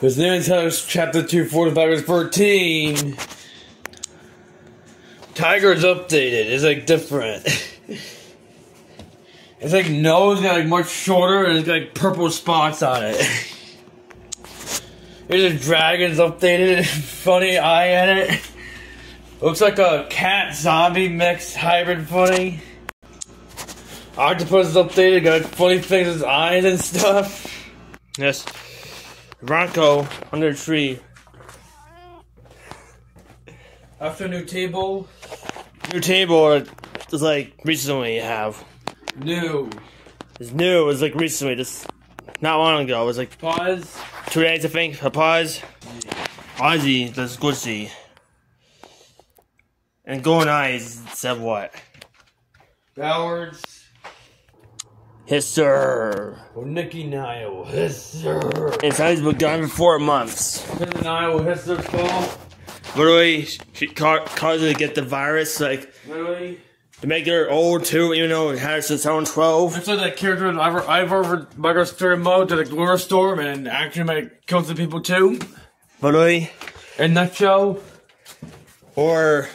Name is Chapter 2, 45 13. Tiger's updated. It's like different. it's like nose got like much shorter and it's got like purple spots on it. Here's a dragon's updated, funny eye in it. Looks like a cat zombie mix hybrid funny. Octopus is updated, got funny things in his eyes and stuff. Yes. Bronco under a tree. After new table. New table is like recently you have. New. It's new, it's like recently, just not long ago. It was like pause. Two days I think. A pause. Ozzy, that's Gucci. And Golden Eyes said what? Cowards. Yes, sir. Or Nicky Nile. Yes, sir. And has been gone for four months. Nicky Nile, yes, sir, Paul. Literally, she ca- caused her to get the virus, like, Literally. To make her old too, even though it had since I was 12. It's like that character in Ivor, Ivor Minecraft Story mode to the Glory Storm and actually might kill some people too. Literally. In that show. Or.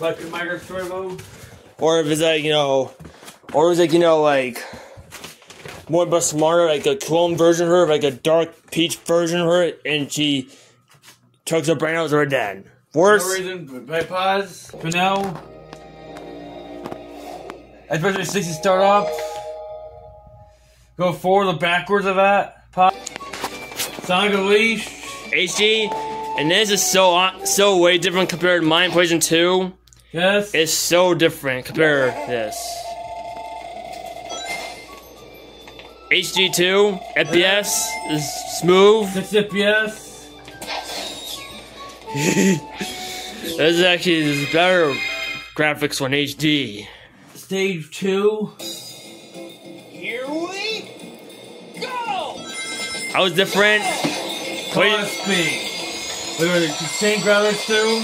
Like in Minecraft Story mode. Or if it's like, you know. Or it's like, you know, like more but smarter, like a clone version of her, like a dark peach version of her, and she chokes her brain out her dead. Worse. No reason, but pause for now. Especially 60 start off. Go forward or backwards of that. Pop. Sonic Unleash. HD. And this is so so way different compared to Mind Poison 2. Yes. It's so different compared to this. HD2, FPS is smooth. 6 FPS. this is actually better graphics on HD. Stage 2. Here we go! I was different. Car speed. Look at the same graphics too.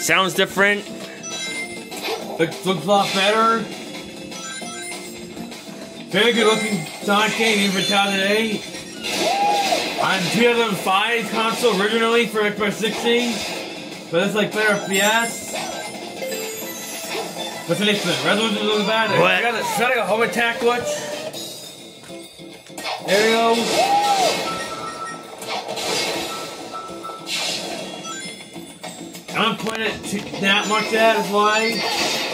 Sounds different. Looks, looks a lot better. Very good looking Sonic game even for 2008. On 2005 console originally for Xbox 60. But it's like better FPS. What's the next thing? Resolution looks bad. What? I got a, got a home attack glitch. There we go. I'm playing it that much that is why.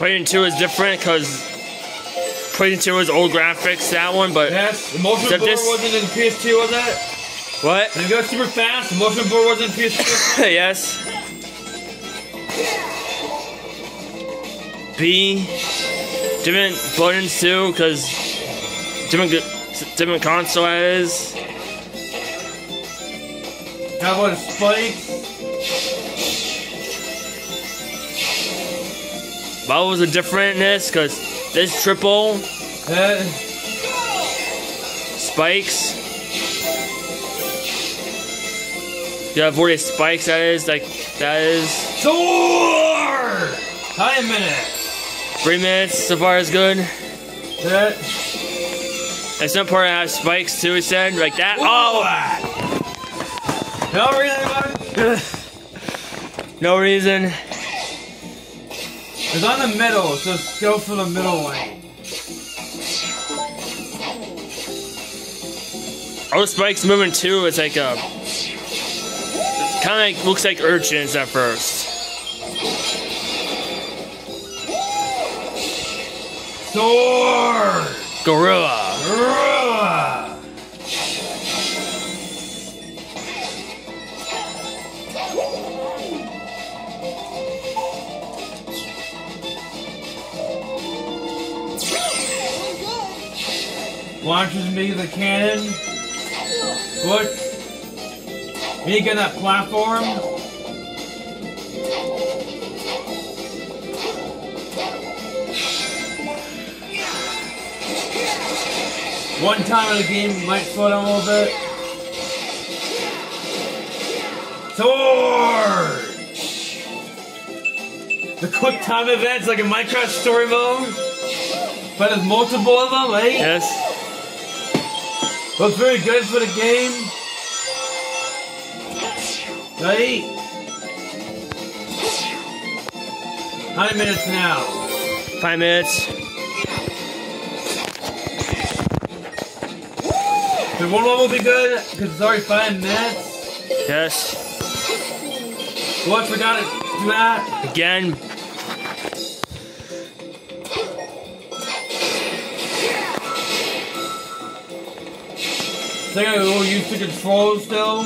PlayStation 2 is different because PlayStation 2 is old graphics, that one, but. Yes, the motion blur this... wasn't in PS2, was it? What? And it goes super fast, the motion blur wasn't in PS2. yes. B. Different buttons too, because different, different console is. How about spikes? What was the differentness? Because this triple uh, spikes. You have 40 spikes, that is, like, that is. Sword! Time minute. Three minutes, so far is good. That. And some part has spikes too, he said, like that. Oh! No reason, no reason. It's on the middle, so go for the middle lane. Oh, spikes moving too. It's like uh, a kind of like, looks like urchins at first. Sword! Gorilla. Gorilla! Launches me the cannon. What? Me get that platform. One time in the game might slow down a little bit. Sword! The quick time events like in Minecraft story mode. but there's multiple of them, right? Yes. Looks very good for the game. How many minutes now? Five minutes. The one will be good because it's already five minutes. Yes. What? Forgot to do that. Again. Think I will use the controls still.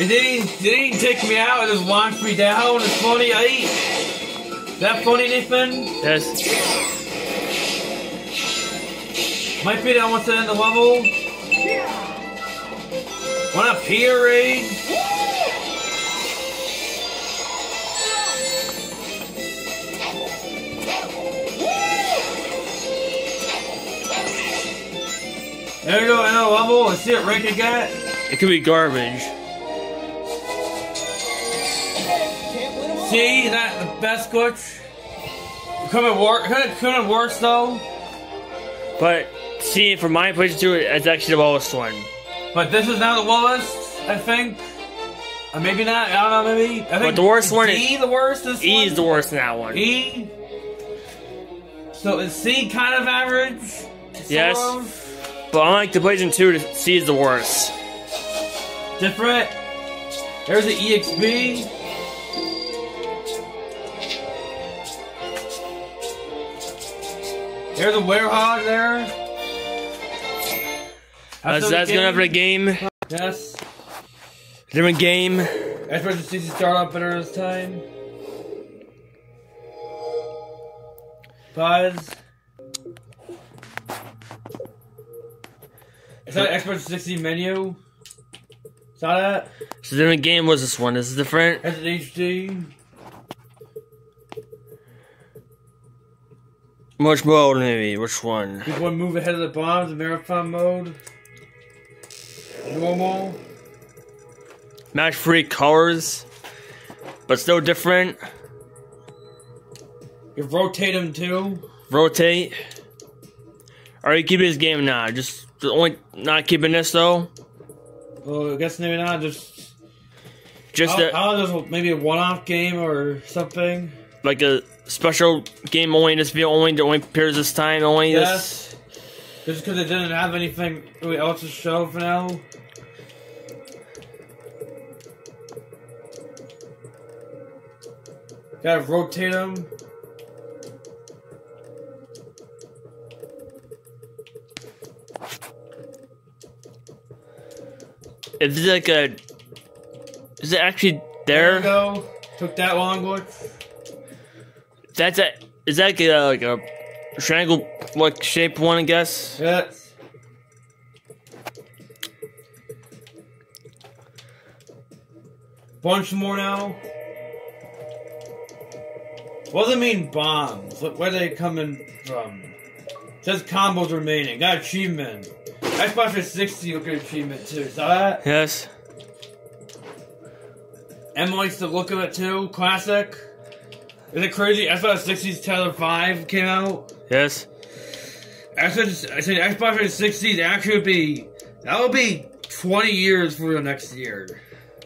It didn't, it didn't take me out, it just launched me down. It's funny, I That funny, Nathan? Yes. Might be that wants to end the level. Want a peer raid? There we go, end the level. Let's see what rank it got. It could be garbage. See that the best glitch? Coming worse, coming worse though. But see, from my place to it, it's actually the lowest one. But this is now the lowest, I think. Or maybe not. I don't know. Maybe. I think but the worst is one is- the worst. This E one? is the worst in that one. E. So is C kind of average? Yes. of? But unlike the PlayStation 2, the C is the worst. Different. There's the E EXP. There's a Werehog there. That's, the that's game. gonna have a game. Yes. Different game. The season start up better this time. Pause. Is that Xbox 60 menu? Saw that? So different game was this one. This is different. That's an HD. Which mode maybe? Which one? You want to move ahead of the bombs, the marathon mode. Normal. Match free colors. But still different. You rotate them too. Rotate. Alright, keep this game now? Just the only not keeping this though. Well, I guess maybe not. Just Just I'll, a, I'll just maybe a one-off game or something. like a special game only. This video only. The only appears this time. Only this. Just because it didn't have anything else to show for now. Gotta rotate them. Is it like a? Is it actually There there? we go. Took that long look. That's a. Is that like a, like a triangle like shape one? I guess. Yes. Bunch more now. What does it mean bombs? Where they coming from? says combos remaining. Got achievement. Xbox 360 look at achievement too. Saw that? Yes. Likes the look of it too. Classic. Is it crazy? Xbox 360's Tether 5 came out. Yes. I said, I said Xbox 360 that actually would be that would be 20 years for the next year.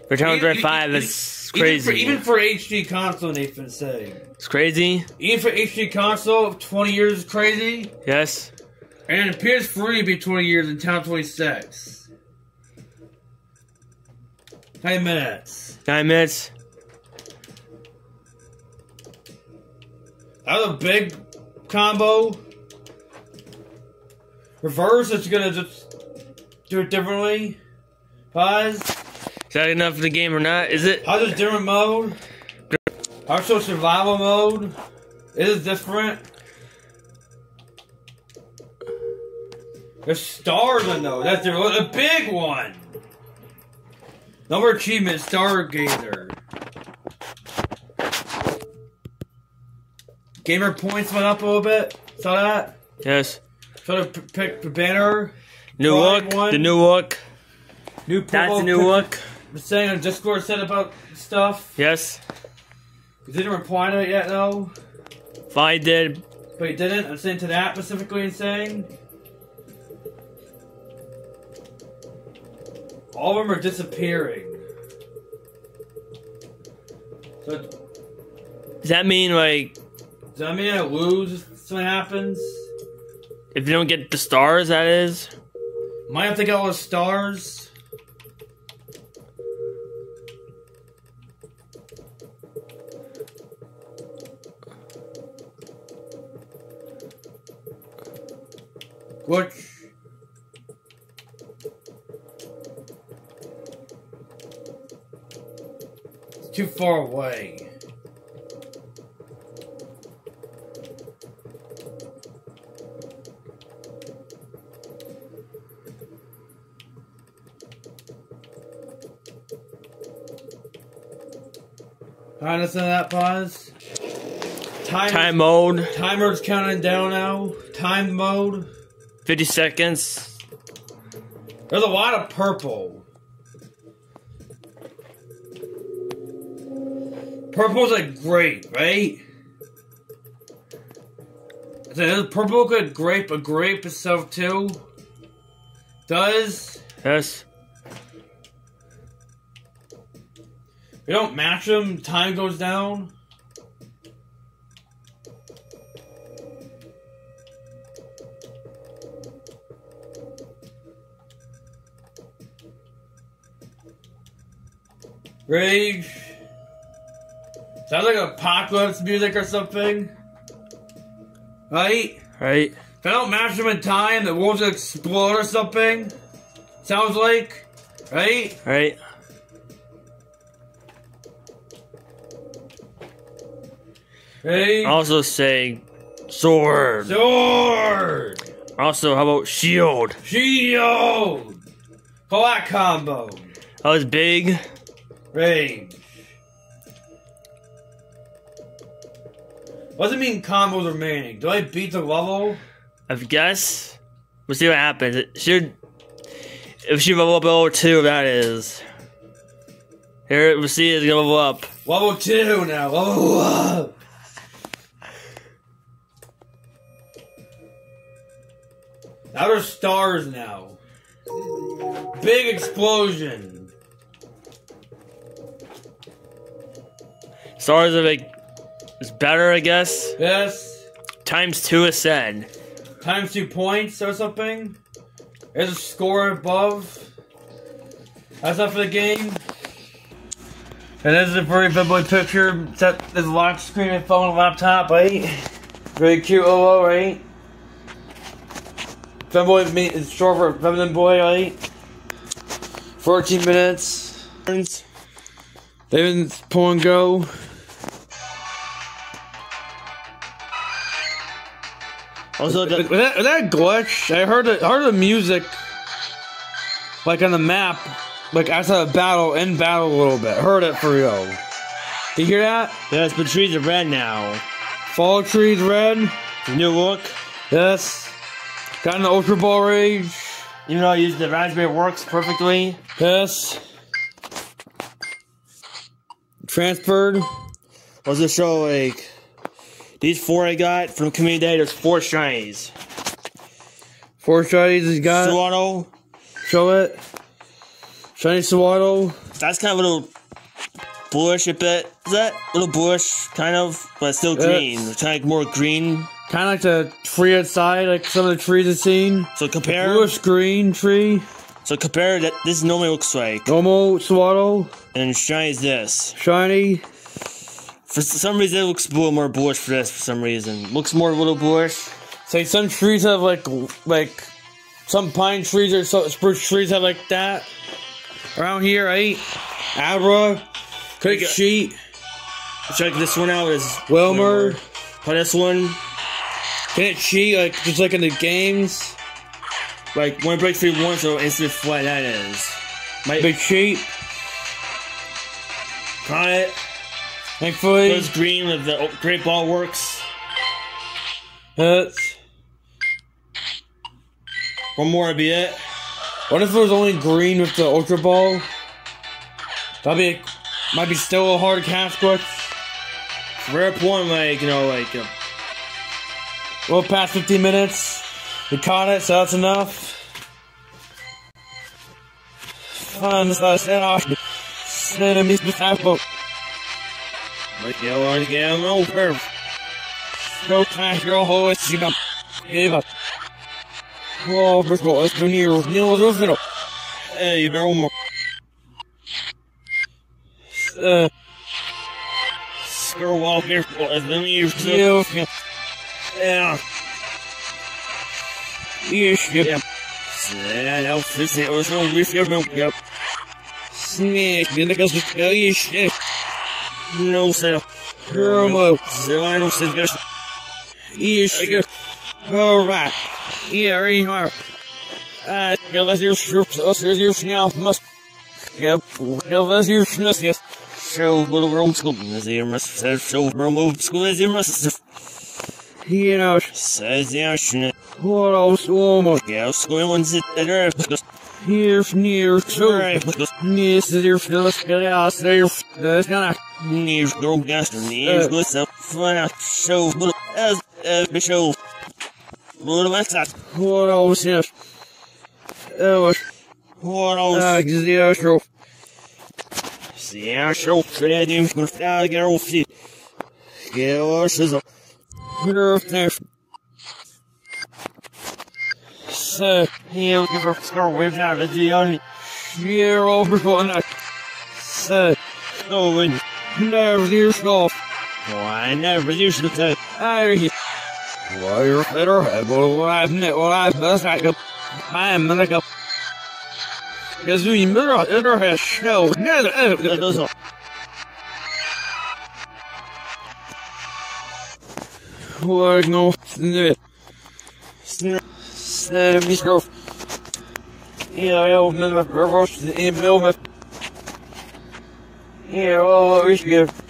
Return Even- of Five even- is even crazy. for, even for HD console, Nathan saying. it's crazy. Even for HD console, 20 years is crazy. Yes. And it appears free to be 20 years in town 26. Five minutes. Nine minutes. That was a big combo. Reverse, it's gonna just do it differently. Pause. Is that enough for the game or not? Is it? How's this different mode? Also survival mode. It is different. There's stars on those. That's their, a big one. Number achievement Stargazer. Gamer points went up a little bit. Saw that? Yes. To p- pick the banner. New look. one. The new look. New That's a new look. Was saying on Discord said about stuff. Yes. You didn't reply to it yet though. If I did. But you didn't? I'm saying to that specifically and saying. All of them are disappearing. So, Does that mean like does that mean I lose if something happens? if you don't get the stars? That is. Might have to get all the stars. Glitch. Too far away. Alright, listen to that pause. Time, Time mode. Timer's counting down now. Time mode. 50 seconds. There's a lot of purple. Purple's like grape, right? Does purple like grape, a grape itself too? Does? Yes. We don't match them, time goes down. Rage. Sounds like apocalypse music or something. Right? Right. If I don't match them in time, the wolves will explode or something. Sounds like. Right? Right. Right? Also say sword. Sword! Also, how about shield? Shield! Call that combo. That was big. Rage. What does it mean combos remaining? Do I beat the level? I guess. We'll see what happens. It should. If she level up level two, that is. Here, we'll see it's gonna level up. Level 2 now. Level up. Now there's stars now. Big explosion. Stars are like. It's better, I guess. Yes. Times two is said. Times two points or something. There's a score above. That's up for the game. And this is a very vivid picture. Set this lock screen and phone and laptop, right? Very cute OO, right? Femboy it's short for feminine boy, right? 14 minutes. They've been pull and go. Also, Was the, that, was that a glitch? I heard the, heard the music, like on the map, like outside of battle, in battle a little bit. Heard it for real. You hear that? yes, but trees are red now. Fall trees red. The new look. Yes. Got an ultra ball rage. Even though I use the Razz Berry works perfectly. Yes. Transferred. Also show like these four I got from community day. There's four shinies. Four shinies he's got. Sewaddle. Show it. Shiny Sewaddle. That's kind of a little bluish a bit. Is that a little bluish, kind of, but still green. It's kind of like more green. Kind of like the tree outside, like some of the trees I've seen. So compare. Bluish green tree. So compare that. This normally looks like, Normal Sewaddle. and shiny is this. Shiny. For some reason, it looks a little more bluish for this. For some reason, looks more a little bluish. Say some trees have like like some pine trees or so, spruce trees have like that around here, right? Abra, Quick Sheet, Check this one out. Is Wailmer. But this one, Can it cheat like just like in the games? like one break three one, so instant flat. That is. My Big cheat. caught it. Thankfully, Goes green with the great ball works. that's One more would be it. What if it was only green with the Ultra Ball? That'd be a, might be still a hard catch, but rare point, like you know, like. Uh, well, past 15 minutes, we caught it, so that's enough. Fun, so set off. Set him, he's the apple. But you want to get him over. Go cash your whole you got. Give up. Oh, first of all, it's been here. Neil was with it. Hey, bro. Uh, Screw off here. It's been years. Yeah. Yeah. Yes, yep. Yep. Ja, ja, this is was zo lief, yep, yep. Smash, the niggas was tell you shit. No, sir. Promo. So I don't say this. Yes, alright. Yeah, right here. Uh, give us your strips, us your snuff, must. Yep, give us your snuff, yes. So, little room school, as he must have so removed school as he must have. You know, Says the ocean. what else, woman? Yeah, school ones it there. Here's near to Yes, there's Phyllis, get out, there's, there's gonna. Nears girl gaster, nears good stuff. Fine out, show, little, as, as, the show. Little, that's that. So, Yeah, give her scar waves out of the only. here over one. So, Oh, and never there's golf. oh, I never to say. I. Why you're better, well, I've net, well, I've that's like a. I'm like a. Because we mirror, it has. No, That no, doesn't. What, no, no. Snap, Miss Grove. Yeah, I own the reverse the email. Yeah, oh, we should give.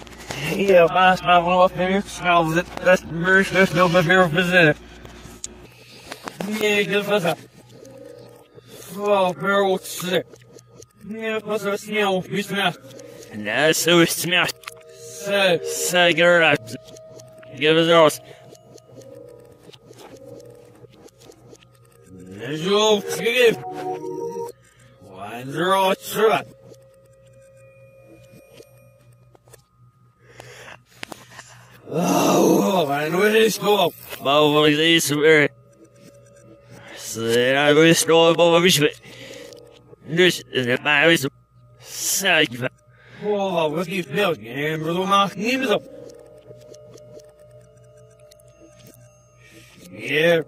Yeah, last time I was here, so that, that's very special, no, but here visit. Yeah, give us your give. One zero, three. Oh, oh and where is go? What is this? So, I was going over which way. This is my. So, oh, you Oh, wat die veel? Ja, maar doe maar ah, niet meer zo. Ja,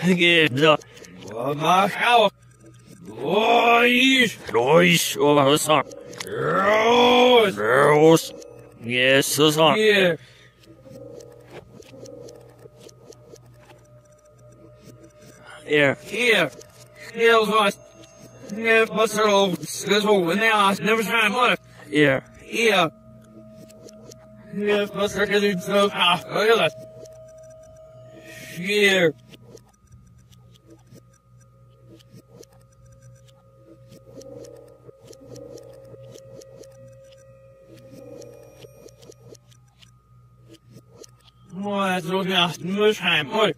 get wat maar gauw. Oh, hier. noise over the song. Roos. Girls. Yes, the song. Hier. Here. Hier. Heel zoals. Ja, wat er al. Schuzzel. Never zijn maar. Here. Hier. Ja, wat er gezien zo. Ah, hoor dat. Hier. Mooi, zo ja, Mushheim, mooi.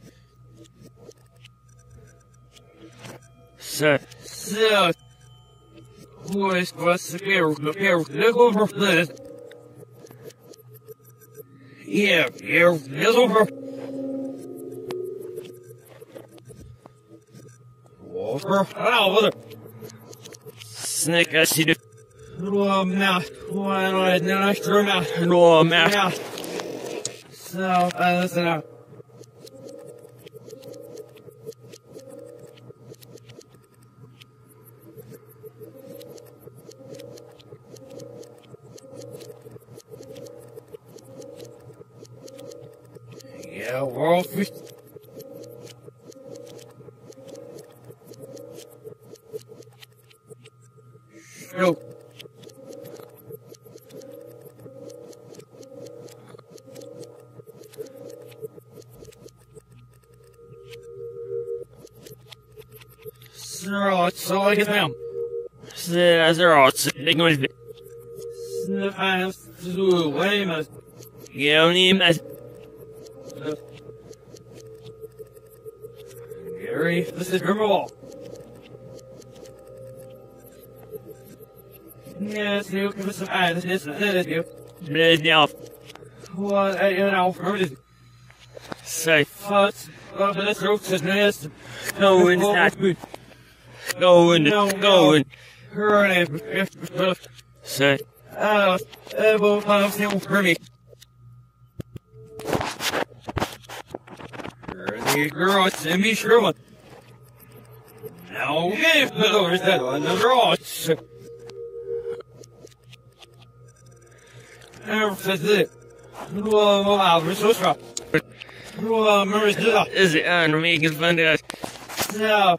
So, Zo. Hoe is wat de kerel, de kerel, leg over dit. Ja, kerel, leg over. Over, ah, wat er. snake, I see the Oh, nou, why not, nou, ik terug naar. No. Zo, uh, listen up. Yeah, world. Snurl, so like it's him. Snurl, det går inte. Snurl, så way man. Jag ni med. Gary, this is Grimwall. Yes, you give us some eye, this is this is you. Det är What I know from this. Say, Fuck. Oh, this is nice. go in that. Go in, go in. Hurry. Say, Uh, it will have him for me. The girl me sure Now give the doors that on the roads. Everything. Whoa, wow, we're so strong. Mary's did is it on making fun of us? Now,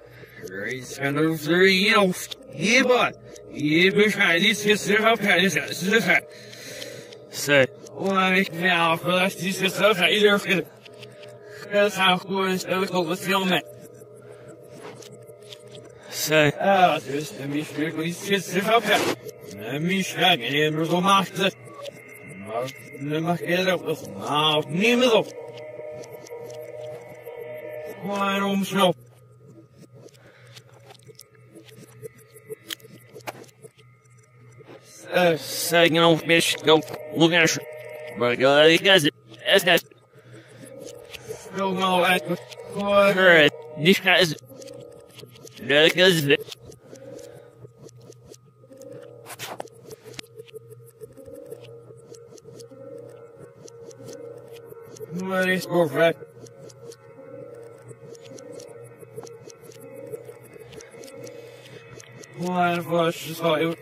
there, Roger. He's kind of there, you know, yeah, but. Yeah, but I need to sit up, I need to sit up. Say, Why, now, for that, this is stuff I either for That's how cool is it was filming. say, Ah, dus de mislukkig zit zich op hem. En mislukkig en er zo maakt het. Maar nu mag je erop nog nou niet meer op. Waarom zo? Eh, say, you know, Rorschach's, uh, go, Ja, wat voor me, ik kan al weer op de dag. it's just, Zodat ik zeg, oh, well, it's in the big gun, you know, Sudan makes it bigger.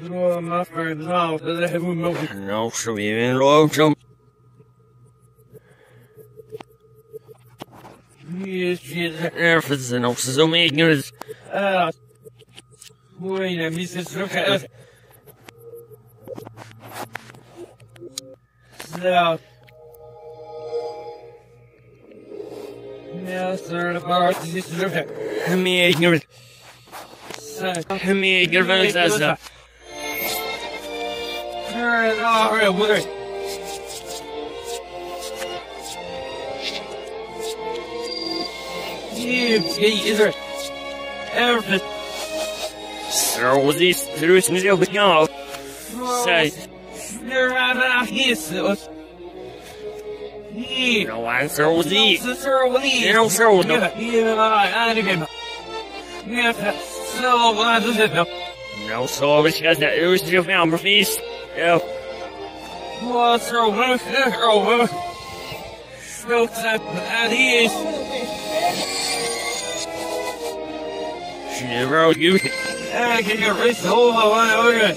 No, so we even low jump. Yes, yes. Fit the no, so making it. Ah. Wait, I'm missing some kind So. Ja, sir, de bar is niet terug. Me ignorant. So. Me ignorant oh, hurry up. You, there? Everything. So this, there is no big no. Say, You're out of. Yeah. no You know, sir, no. Yeah, I didn't Yeah, so up. No, so because that no. Yeah. What's what is this? What? So that, he is. Wrote you. I can get rich over one over.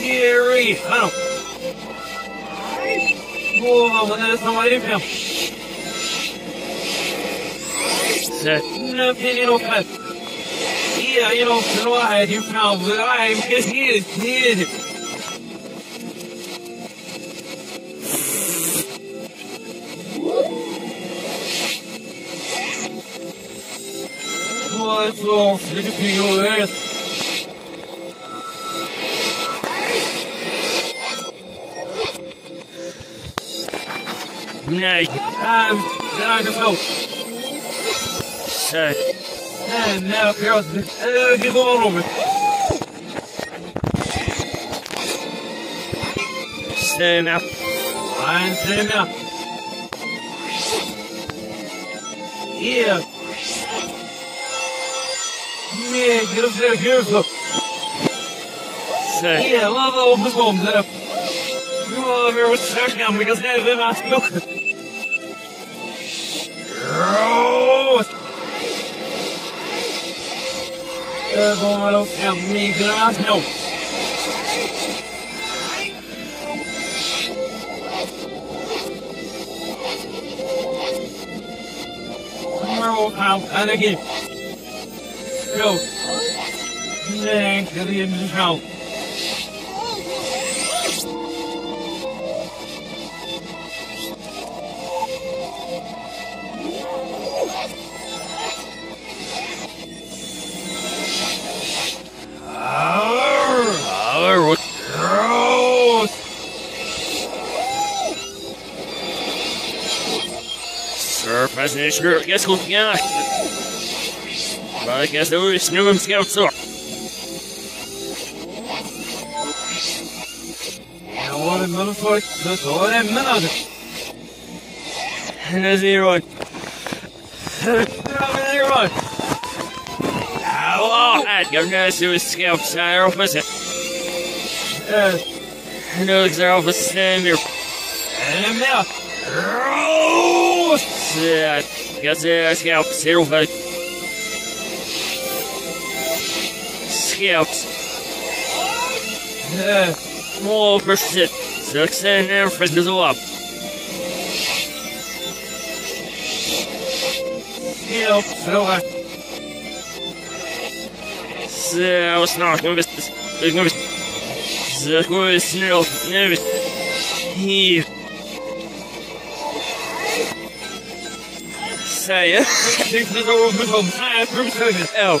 Gary, oh. There's no way to come. Say, No opinion of that. Yeah, you I had you found, but I'm just here, here. What's me over there. Nee. Um, I go. Say. And now, girls, uh, get on over. Stand up. I'm sitting now. Yeah. Yeah, get up there, get up Say. Yeah, love all the homes that You are here with search because they're the last look. Gross. Going to help me glass no. Tomorrow out and again. Go. Thank you, the And screw. Guess who's yeah. But I guess there was new and scout so. Jag var en motherfucker, står en minut. And there's the one. Zero. Hello. And you're gonna do a scout officer. Eh, No, it's our office standard. En mer. Gross! Yeah. Guess yeah, scout zero five. Scouts. Eh, More shit. Sucks and never frisbees up. Heel. Zero. Så snart nu visst. Nu visst. Så går vi snäll. Nu visst. Hiv. Säger. Stick det over med tom. Nej, brumsögen. Ja.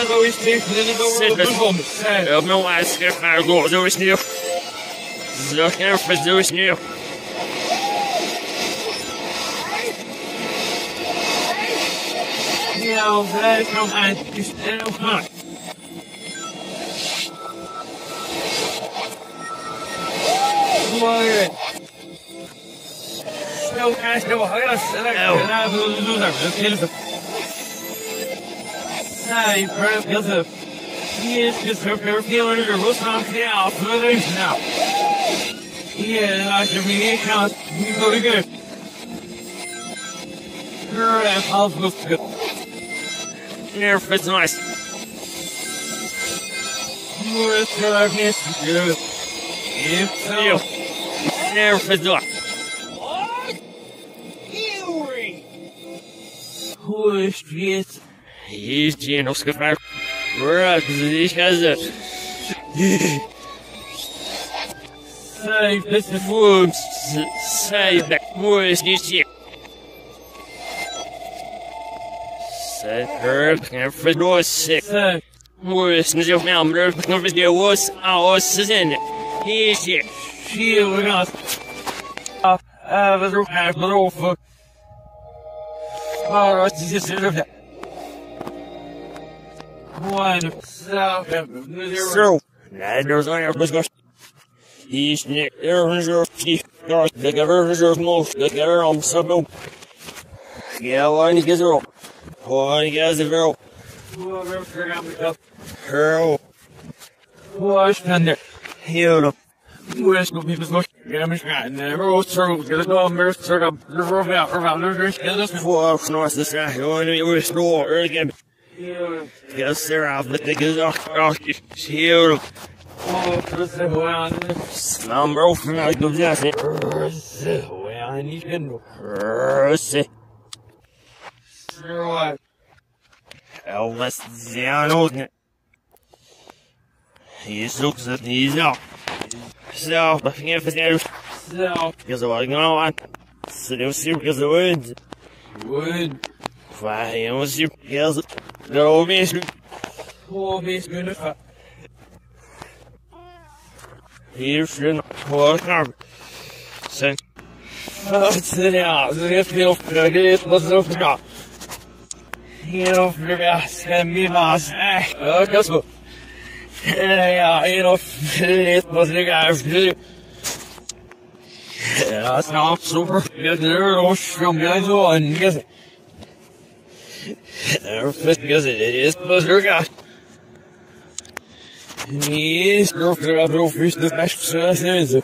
En då i stick det over med tom. Eh, Jag må jag ska här gå så visst nu. Så kan jag förstå visst nu. Ja, det kan han. Just Du till så. Nej, för jag så. Yes, just for for feeling your what's on now. Further now. Yeah, I should be account. You go to good. Girl, that house was good. Never fits nice. Where's darkness? Good. If so. You. Never fits up. Push it. He's Gino Skafar. Right, ich hasse. Save this is Whoops. Say that was this shit. Say her, never was sick. save. Was nicht mehr am Rücken, never der was aus sind. He's shit. Shield with us. Just a roof. One, So, nein, there's only a business. He's nicht, er ist er, die, ja, der Gewehr ist er, muss, der Gewehr am Sabon. Ja, one is er, one is er, Hurl, Wash tender. heal, Where's the people's much? Get me shot. Never was through. It the roof out, there's get us. for north the sky, one is restore, again. Yes, sir, let the good off, well. slumber from This is well, I need to what? Elvis Ziano. He looks at these out. So, but if it's So, because of what going on, so they see because of words. would. Why, you know, see, because the old man, Oh, base good enough. here's your whole car. So, ja, så det är ofta det måste ofta. Heel vergas en mi mas. Eh, dat is Ja, heel het was ik eigenlijk. Ja, snap super. Jag är och som jag så en gas. Er fit gas it is was vergas. Ni är så för att bro fisk det bästa så